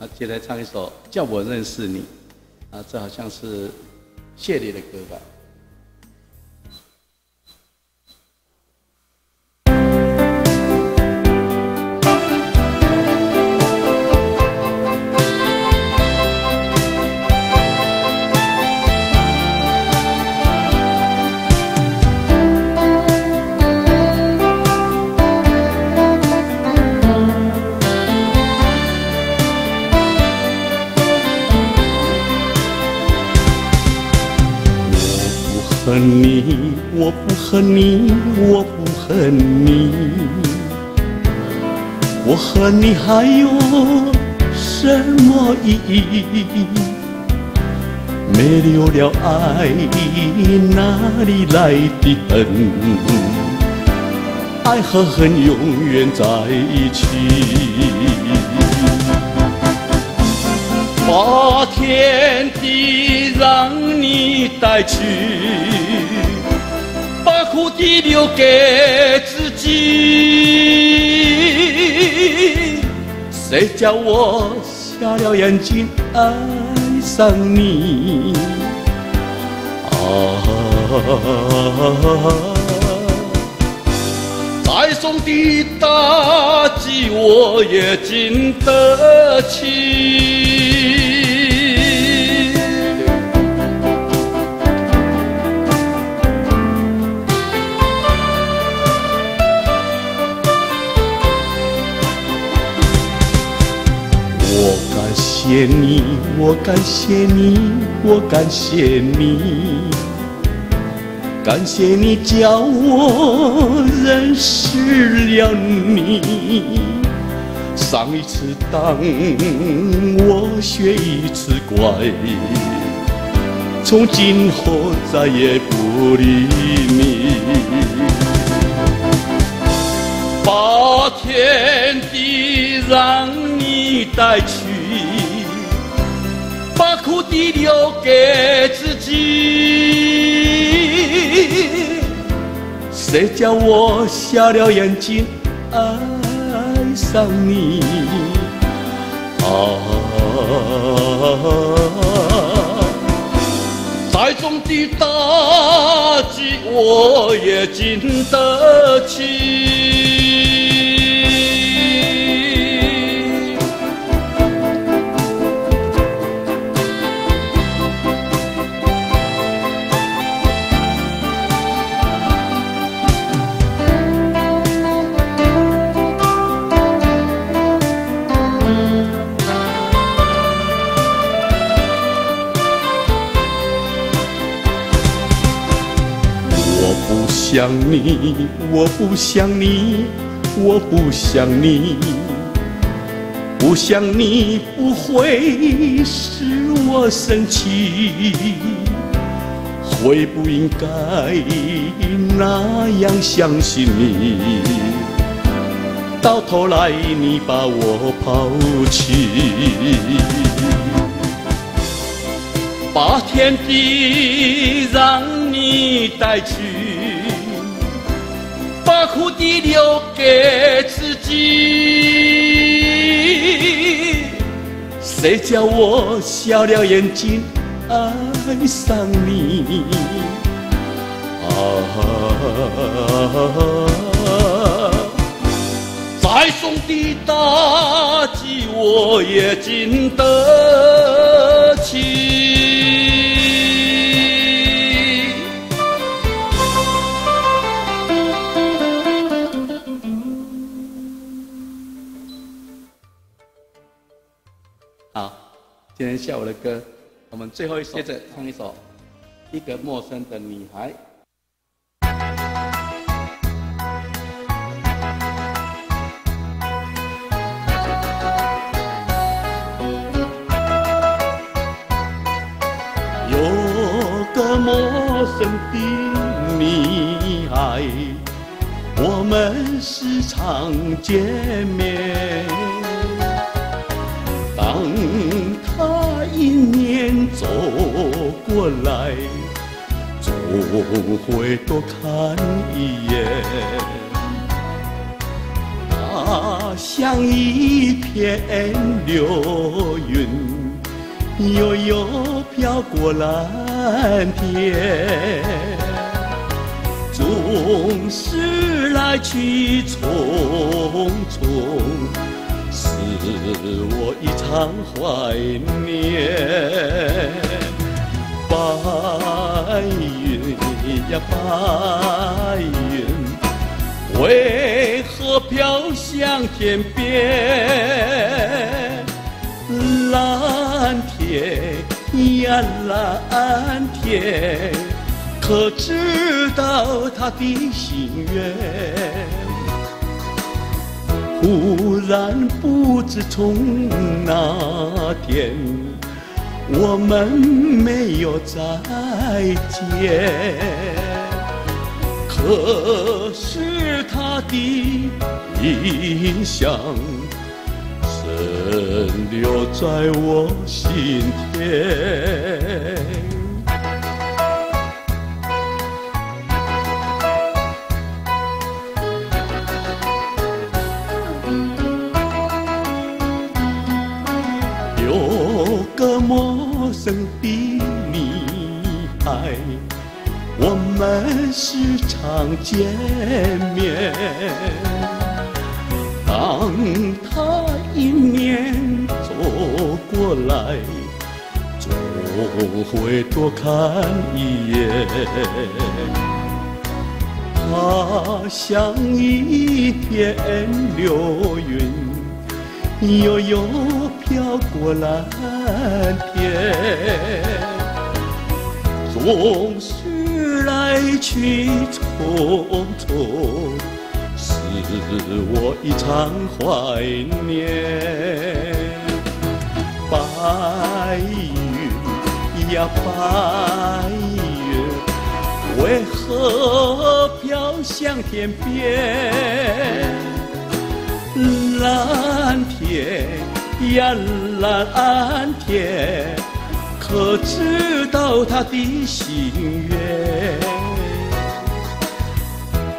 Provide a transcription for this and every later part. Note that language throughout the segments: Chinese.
啊，接下来唱一首《叫我认识你》，啊，这好像是谢丽的歌吧。恨你，我不恨你，我不恨你，我恨你还有什么意义？没有了爱，哪里来的恨？爱和恨永远在一起。把天地让你带去，把苦地留给自己。谁叫我瞎了眼睛爱上你？啊！再重的打击我也经得起。我感谢你，我感谢你，我感谢你。感谢你教我认识了你，上一次当我学一次乖，从今后再也不理你。把天地让你带去，把苦地留给自己。谁叫我瞎了眼睛爱上你？啊！再重的打击我也经得起。想你，我不想你，我不想你，不想你不会使我生气，会不应该那样相信你，到头来你把我抛弃。把天地让你带去，把苦地留给自己。谁叫我瞎了眼睛爱上你？啊！再重的打击我也经得起。下午的歌，我们最后一首，接着唱一首《一个陌生的女孩》。有个陌生的女孩，我们时常见面。过来，总会多看一眼。她像一片流云悠悠飘过蓝天，总是来去匆匆，使我一场怀念。白云，为何飘向天边？蓝天呀蓝天，可知道他的心愿？忽然不知从哪天，我们没有再见。可是他的印象。深留在我心田。有个陌生的女孩，们时常见面。当他迎面走过来，总会多看一眼。他像一片流云，悠悠飘过蓝天，总是去匆匆。是我一场怀念。白云呀白云，为何飘向天边？蓝天呀蓝天，可知道他的心愿？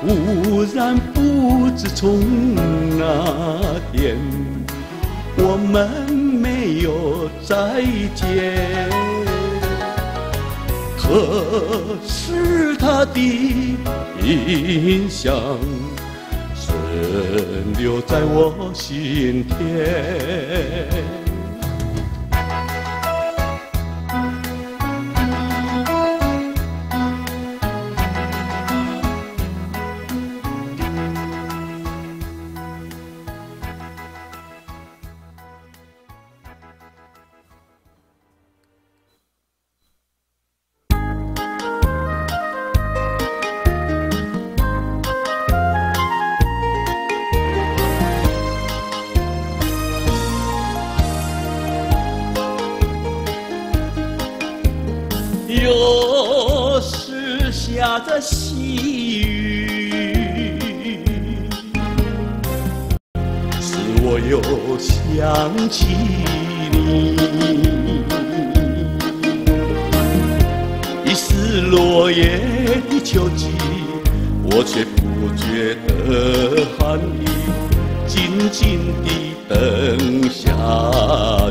忽然不知从哪天，我们没有再见。可是他的印象，存留在我心田。下着细雨，使我又想起你。已是落叶的秋季，我却不觉得寒意，静静地等下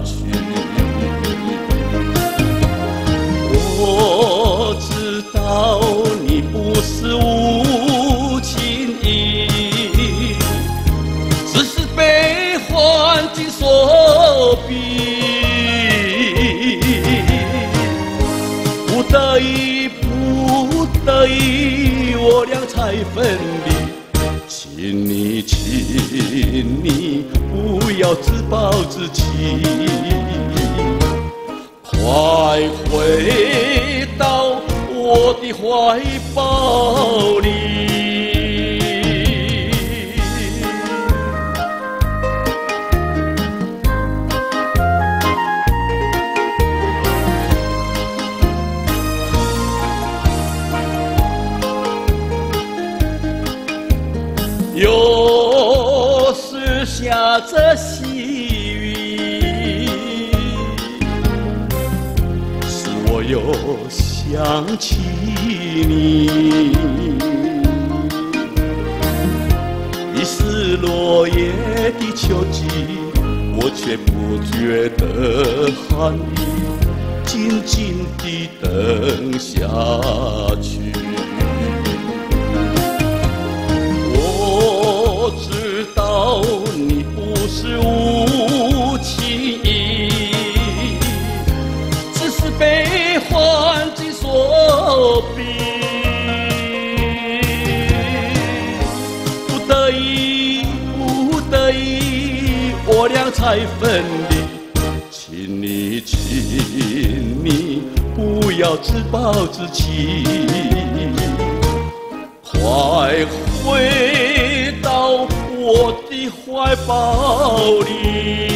去。分离。请你，请你不要自暴自弃，快回到。我的怀抱里，下着细雨，使我又。想起你，已是落叶的秋季，我却不觉得寒意静静地等下去。爱分离。请你，请你不要自暴自弃，快回到我的怀抱里。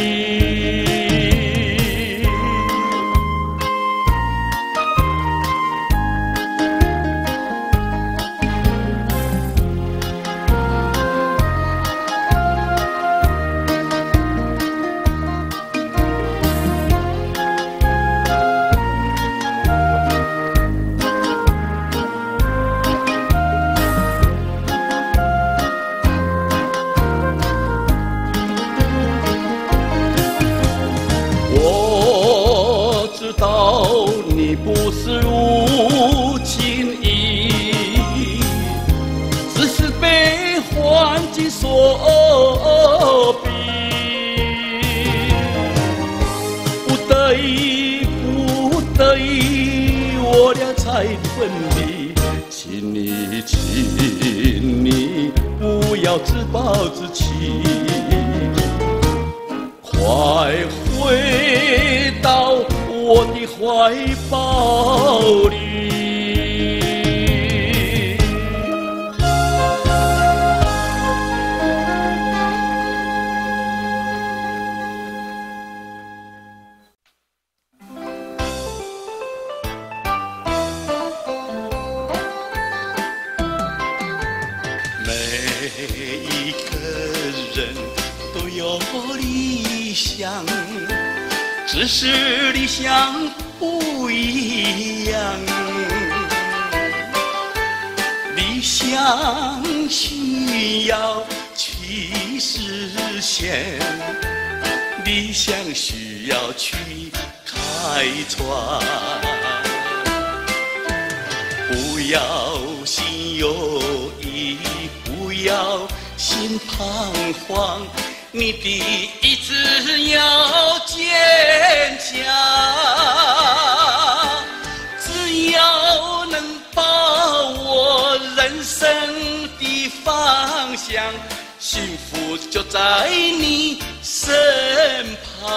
分离。请你，请你不要自暴自弃。快回到我的怀抱里。一样。理想需要去实现，理想需要去开创。不要心犹豫，不要心彷徨，你的意志要在你身旁。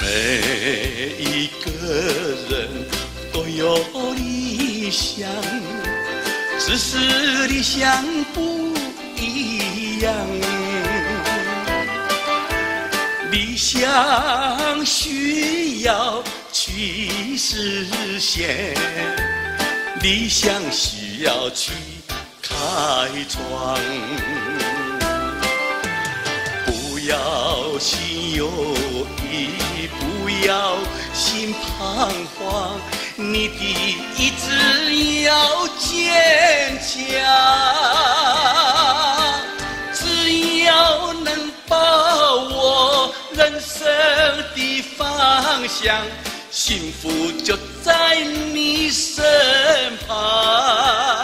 每一个人都有理想，只是理想不一样。理想需要实现，理想需要去开创。不要心犹豫，不要心彷徨，你的意志要坚强。只要能把握人生的方向，幸福就在你身旁。